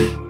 you